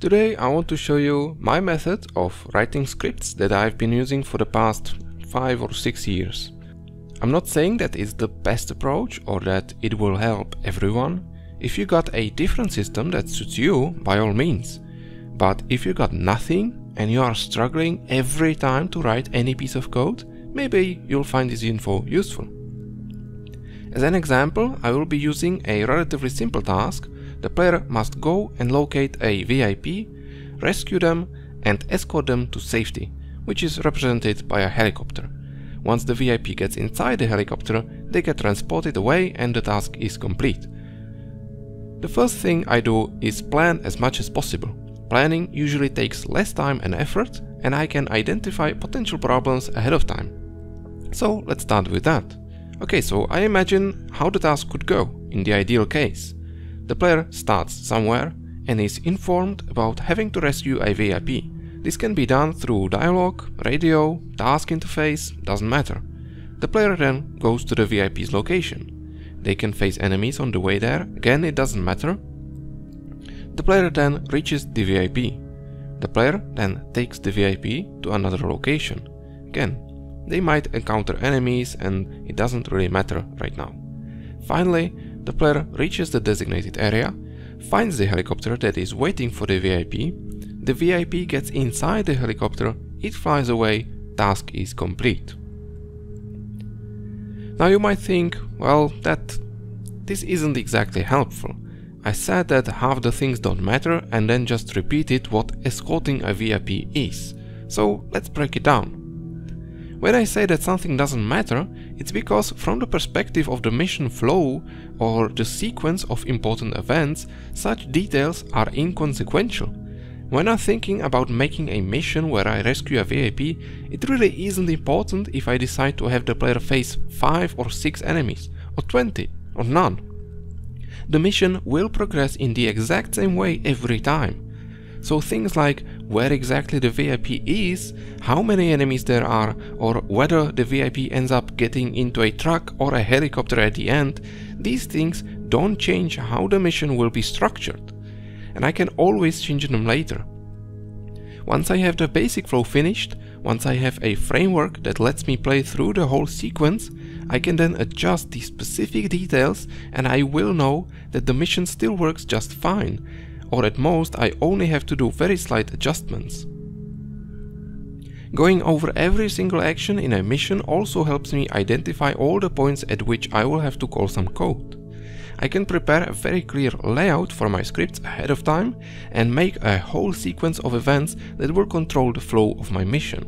Today I want to show you my method of writing scripts that I've been using for the past 5 or 6 years. I'm not saying that it's the best approach or that it will help everyone. If you got a different system that suits you, by all means. But if you got nothing and you are struggling every time to write any piece of code, maybe you'll find this info useful. As an example, I will be using a relatively simple task the player must go and locate a VIP, rescue them and escort them to safety, which is represented by a helicopter. Once the VIP gets inside the helicopter, they get transported away and the task is complete. The first thing I do is plan as much as possible. Planning usually takes less time and effort and I can identify potential problems ahead of time. So let's start with that. Okay, so I imagine how the task could go in the ideal case. The player starts somewhere and is informed about having to rescue a VIP. This can be done through dialogue, radio, task interface, doesn't matter. The player then goes to the VIP's location. They can face enemies on the way there, again it doesn't matter. The player then reaches the VIP. The player then takes the VIP to another location. Again, they might encounter enemies and it doesn't really matter right now. Finally, the player reaches the designated area, finds the helicopter that is waiting for the VIP, the VIP gets inside the helicopter, it flies away, task is complete. Now you might think, well, that this isn't exactly helpful. I said that half the things don't matter and then just repeated what escorting a VIP is. So let's break it down. When I say that something doesn't matter, it's because from the perspective of the mission flow or the sequence of important events, such details are inconsequential. When I'm thinking about making a mission where I rescue a VIP, it really isn't important if I decide to have the player face 5 or 6 enemies, or 20, or none. The mission will progress in the exact same way every time. So things like where exactly the VIP is, how many enemies there are, or whether the VIP ends up getting into a truck or a helicopter at the end, these things don't change how the mission will be structured. And I can always change them later. Once I have the basic flow finished, once I have a framework that lets me play through the whole sequence, I can then adjust the specific details and I will know that the mission still works just fine or at most I only have to do very slight adjustments. Going over every single action in a mission also helps me identify all the points at which I will have to call some code. I can prepare a very clear layout for my scripts ahead of time and make a whole sequence of events that will control the flow of my mission.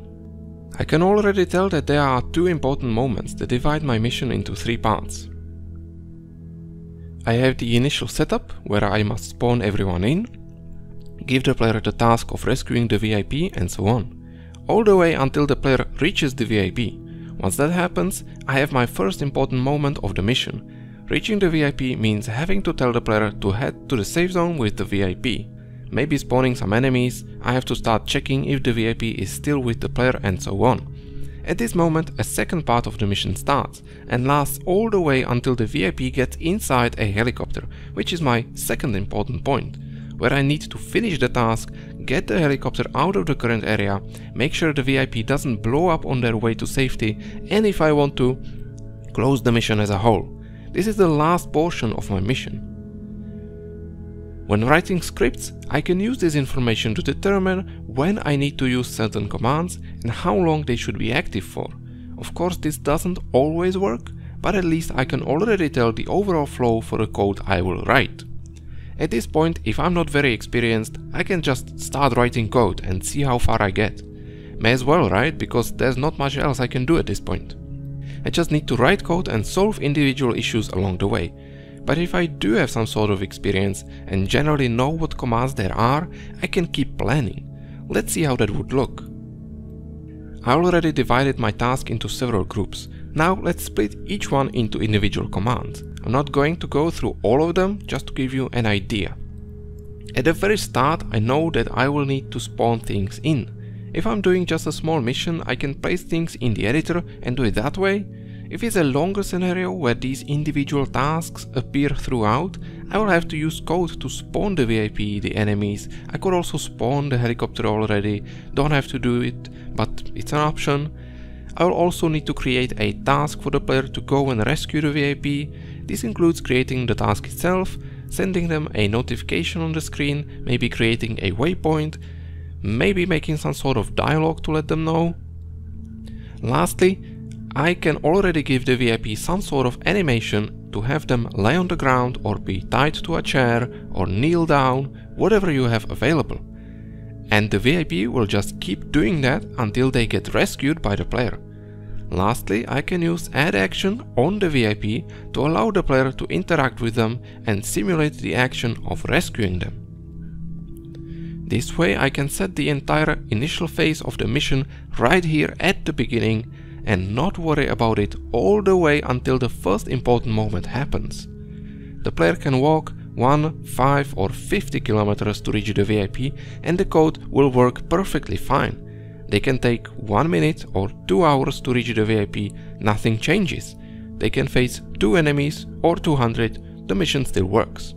I can already tell that there are two important moments that divide my mission into three parts. I have the initial setup where I must spawn everyone in, give the player the task of rescuing the VIP and so on, all the way until the player reaches the VIP. Once that happens, I have my first important moment of the mission. Reaching the VIP means having to tell the player to head to the safe zone with the VIP. Maybe spawning some enemies, I have to start checking if the VIP is still with the player and so on. At this moment, a second part of the mission starts and lasts all the way until the VIP gets inside a helicopter, which is my second important point, where I need to finish the task, get the helicopter out of the current area, make sure the VIP doesn't blow up on their way to safety, and if I want to, close the mission as a whole. This is the last portion of my mission. When writing scripts, I can use this information to determine when I need to use certain commands and how long they should be active for. Of course this doesn't always work, but at least I can already tell the overall flow for the code I will write. At this point, if I'm not very experienced, I can just start writing code and see how far I get. May as well, right? Because there's not much else I can do at this point. I just need to write code and solve individual issues along the way, but if I do have some sort of experience and generally know what commands there are, I can keep planning. Let's see how that would look. I already divided my task into several groups. Now let's split each one into individual commands. I'm not going to go through all of them, just to give you an idea. At the very start, I know that I will need to spawn things in. If I'm doing just a small mission, I can place things in the editor and do it that way, if it's a longer scenario where these individual tasks appear throughout, I will have to use code to spawn the VIP, the enemies. I could also spawn the helicopter already, don't have to do it, but it's an option. I will also need to create a task for the player to go and rescue the VIP. This includes creating the task itself, sending them a notification on the screen, maybe creating a waypoint, maybe making some sort of dialogue to let them know. Lastly, I can already give the VIP some sort of animation to have them lay on the ground or be tied to a chair or kneel down, whatever you have available. And the VIP will just keep doing that until they get rescued by the player. Lastly, I can use add action on the VIP to allow the player to interact with them and simulate the action of rescuing them. This way I can set the entire initial phase of the mission right here at the beginning and not worry about it all the way until the first important moment happens. The player can walk 1, 5 or 50 kilometers to reach the VIP and the code will work perfectly fine. They can take 1 minute or 2 hours to reach the VIP, nothing changes. They can face 2 enemies or 200, the mission still works.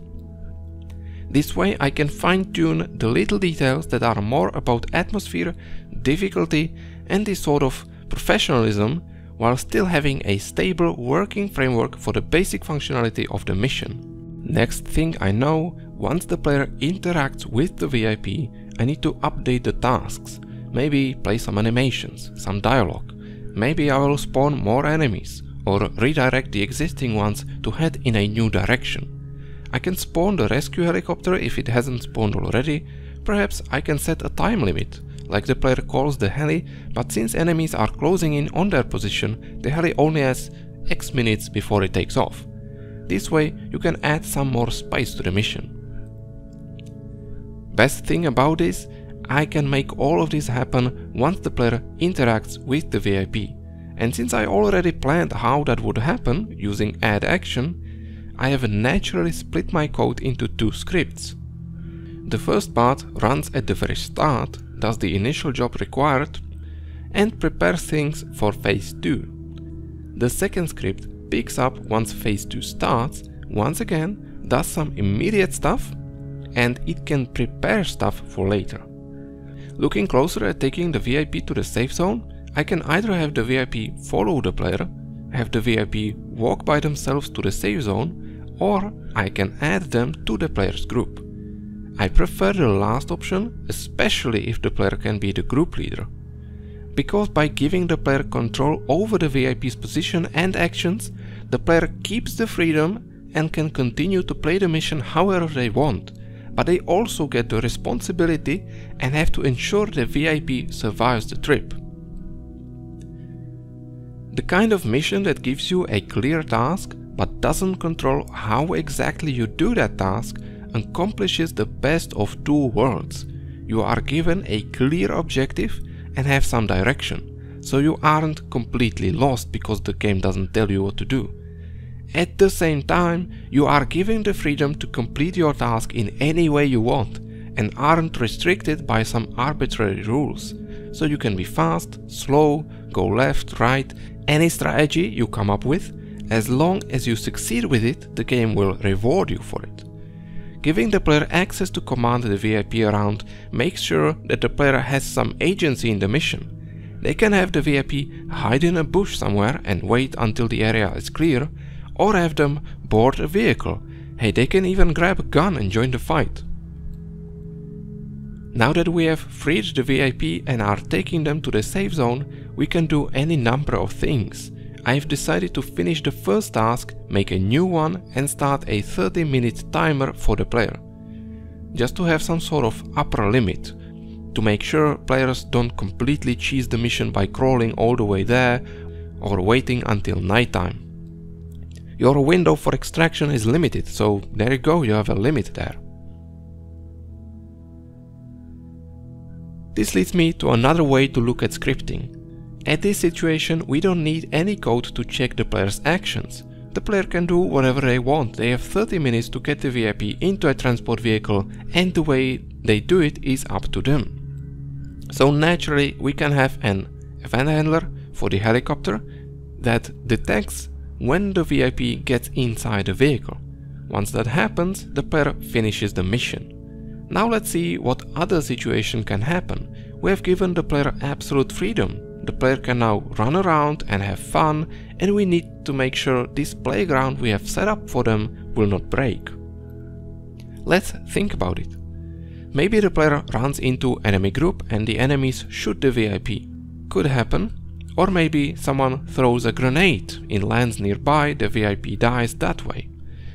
This way I can fine tune the little details that are more about atmosphere, difficulty and this sort of professionalism while still having a stable working framework for the basic functionality of the mission. Next thing I know, once the player interacts with the VIP, I need to update the tasks, maybe play some animations, some dialogue, maybe I will spawn more enemies, or redirect the existing ones to head in a new direction. I can spawn the rescue helicopter if it hasn't spawned already, perhaps I can set a time limit, like the player calls the heli, but since enemies are closing in on their position, the heli only has X minutes before it takes off. This way you can add some more spice to the mission. Best thing about this, I can make all of this happen once the player interacts with the VIP. And since I already planned how that would happen using add action, I have naturally split my code into two scripts. The first part runs at the very start, does the initial job required, and prepares things for phase 2. The second script picks up once phase 2 starts, once again does some immediate stuff, and it can prepare stuff for later. Looking closer at taking the VIP to the safe zone, I can either have the VIP follow the player, have the VIP walk by themselves to the safe zone, or I can add them to the player's group. I prefer the last option, especially if the player can be the group leader. Because by giving the player control over the VIP's position and actions, the player keeps the freedom and can continue to play the mission however they want, but they also get the responsibility and have to ensure the VIP survives the trip. The kind of mission that gives you a clear task but doesn't control how exactly you do that task accomplishes the best of two worlds. You are given a clear objective and have some direction, so you aren't completely lost because the game doesn't tell you what to do. At the same time, you are given the freedom to complete your task in any way you want and aren't restricted by some arbitrary rules. So you can be fast, slow, go left, right, any strategy you come up with. As long as you succeed with it, the game will reward you for it. Giving the player access to command the VIP around makes sure that the player has some agency in the mission. They can have the VIP hide in a bush somewhere and wait until the area is clear, or have them board a vehicle. Hey, they can even grab a gun and join the fight. Now that we have freed the VIP and are taking them to the safe zone, we can do any number of things. I have decided to finish the first task, make a new one and start a 30 minute timer for the player. Just to have some sort of upper limit, to make sure players don't completely cheese the mission by crawling all the way there or waiting until nighttime. Your window for extraction is limited, so there you go, you have a limit there. This leads me to another way to look at scripting. At this situation, we don't need any code to check the player's actions. The player can do whatever they want, they have 30 minutes to get the VIP into a transport vehicle and the way they do it is up to them. So naturally we can have an event handler for the helicopter that detects when the VIP gets inside the vehicle. Once that happens, the player finishes the mission. Now let's see what other situation can happen. We have given the player absolute freedom. The player can now run around and have fun and we need to make sure this playground we have set up for them will not break. Let's think about it. Maybe the player runs into enemy group and the enemies shoot the VIP. Could happen. Or maybe someone throws a grenade and lands nearby, the VIP dies that way.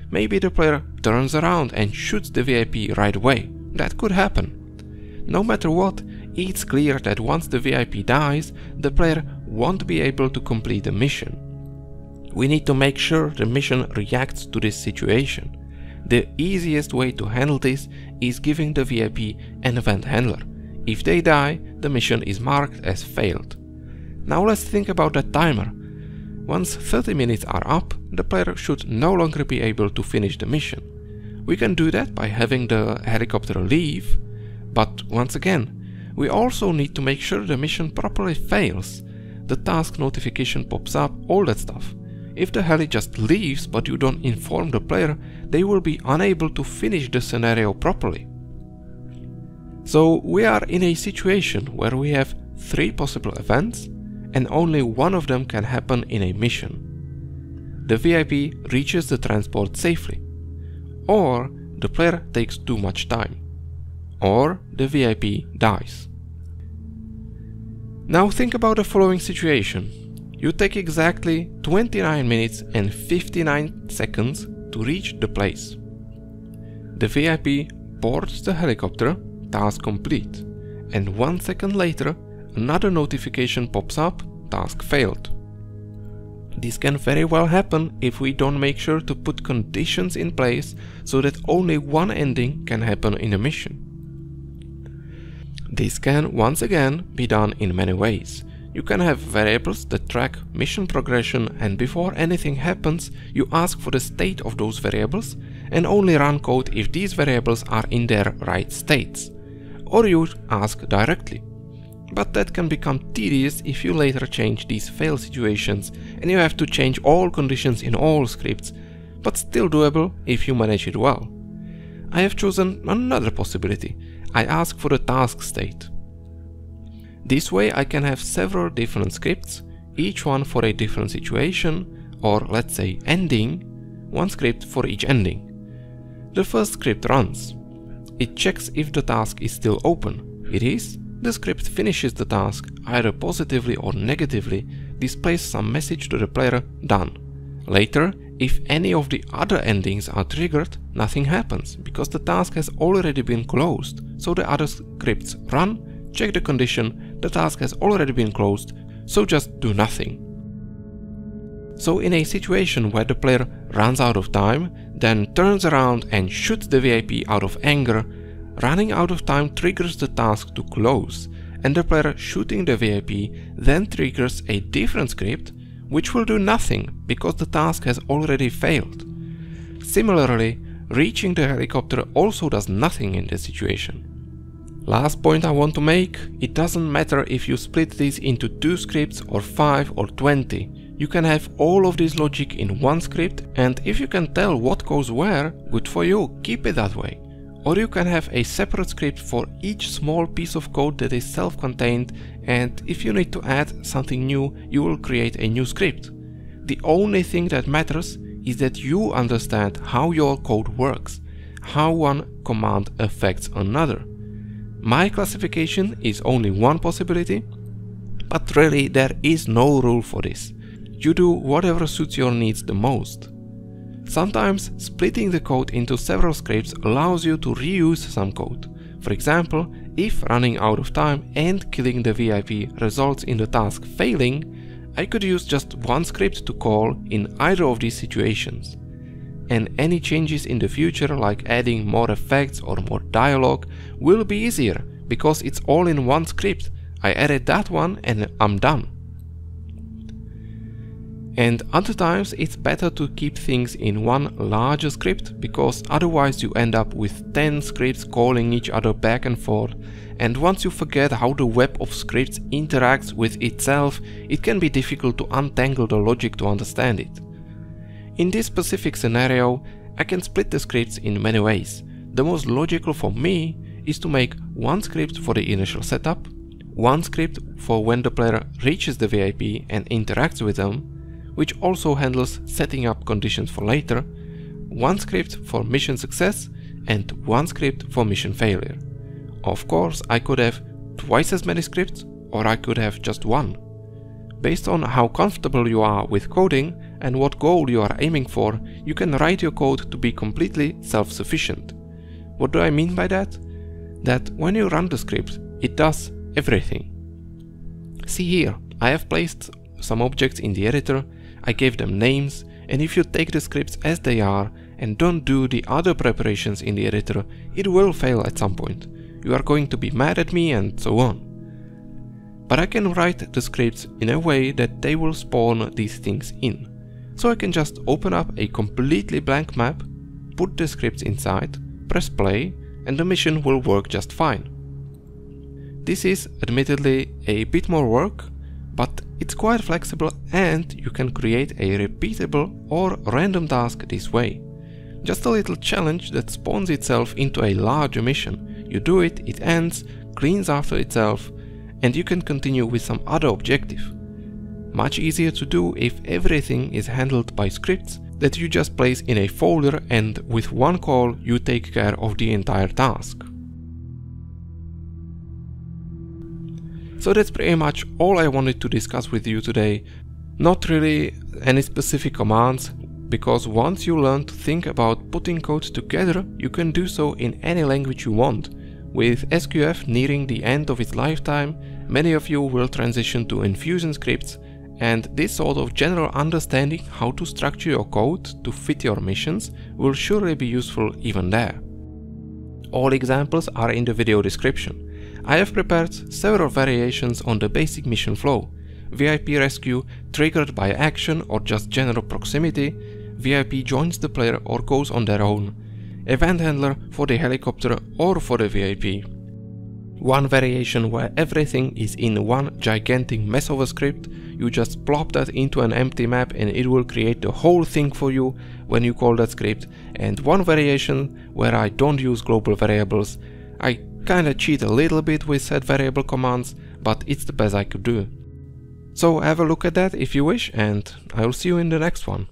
Maybe the player turns around and shoots the VIP right away. That could happen. No matter what, it's clear that once the VIP dies, the player won't be able to complete the mission. We need to make sure the mission reacts to this situation. The easiest way to handle this is giving the VIP an event handler. If they die, the mission is marked as failed. Now let's think about that timer. Once 30 minutes are up, the player should no longer be able to finish the mission. We can do that by having the helicopter leave, but once again, we also need to make sure the mission properly fails. The task notification pops up, all that stuff. If the heli just leaves but you don't inform the player, they will be unable to finish the scenario properly. So we are in a situation where we have three possible events and only one of them can happen in a mission. The VIP reaches the transport safely, or the player takes too much time, or the VIP dies. Now think about the following situation. You take exactly 29 minutes and 59 seconds to reach the place. The VIP boards the helicopter, task complete, and one second later another notification pops up, task failed. This can very well happen if we don't make sure to put conditions in place so that only one ending can happen in a mission. This can once again be done in many ways. You can have variables that track mission progression and before anything happens you ask for the state of those variables and only run code if these variables are in their right states. Or you ask directly but that can become tedious if you later change these fail situations and you have to change all conditions in all scripts, but still doable if you manage it well. I have chosen another possibility. I ask for the task state. This way I can have several different scripts, each one for a different situation, or let's say ending, one script for each ending. The first script runs. It checks if the task is still open. It is, the script finishes the task either positively or negatively, displays some message to the player done. Later, if any of the other endings are triggered, nothing happens, because the task has already been closed, so the other scripts run, check the condition, the task has already been closed, so just do nothing. So in a situation where the player runs out of time, then turns around and shoots the VIP out of anger, Running out of time triggers the task to close, and the player shooting the VIP then triggers a different script which will do nothing because the task has already failed. Similarly, reaching the helicopter also does nothing in this situation. Last point I want to make, it doesn't matter if you split these into two scripts or 5 or 20. You can have all of this logic in one script and if you can tell what goes where, good for you, keep it that way. Or you can have a separate script for each small piece of code that is self-contained and if you need to add something new, you will create a new script. The only thing that matters is that you understand how your code works, how one command affects another. My classification is only one possibility, but really there is no rule for this. You do whatever suits your needs the most. Sometimes splitting the code into several scripts allows you to reuse some code. For example, if running out of time and killing the VIP results in the task failing, I could use just one script to call in either of these situations. And any changes in the future like adding more effects or more dialogue will be easier because it's all in one script. I added that one and I'm done. And other times it's better to keep things in one larger script because otherwise you end up with 10 scripts calling each other back and forth and once you forget how the web of scripts interacts with itself, it can be difficult to untangle the logic to understand it. In this specific scenario, I can split the scripts in many ways. The most logical for me is to make one script for the initial setup, one script for when the player reaches the VIP and interacts with them, which also handles setting up conditions for later, one script for mission success, and one script for mission failure. Of course, I could have twice as many scripts, or I could have just one. Based on how comfortable you are with coding and what goal you are aiming for, you can write your code to be completely self-sufficient. What do I mean by that? That when you run the script, it does everything. See here, I have placed some objects in the editor, I gave them names, and if you take the scripts as they are and don't do the other preparations in the editor, it will fail at some point. You are going to be mad at me and so on. But I can write the scripts in a way that they will spawn these things in. So I can just open up a completely blank map, put the scripts inside, press play, and the mission will work just fine. This is admittedly a bit more work, it's quite flexible and you can create a repeatable or random task this way. Just a little challenge that spawns itself into a larger mission. You do it, it ends, cleans after itself, and you can continue with some other objective. Much easier to do if everything is handled by scripts that you just place in a folder and with one call you take care of the entire task. So that's pretty much all I wanted to discuss with you today. Not really any specific commands, because once you learn to think about putting code together, you can do so in any language you want. With SQF nearing the end of its lifetime, many of you will transition to Enfusion scripts and this sort of general understanding how to structure your code to fit your missions will surely be useful even there. All examples are in the video description. I have prepared several variations on the basic mission flow. VIP rescue triggered by action or just general proximity, VIP joins the player or goes on their own, event handler for the helicopter or for the VIP. One variation where everything is in one gigantic mess of a script, you just plop that into an empty map and it will create the whole thing for you when you call that script. And one variation where I don't use global variables, I kinda cheat a little bit with set variable commands, but it's the best I could do. So have a look at that if you wish and I will see you in the next one.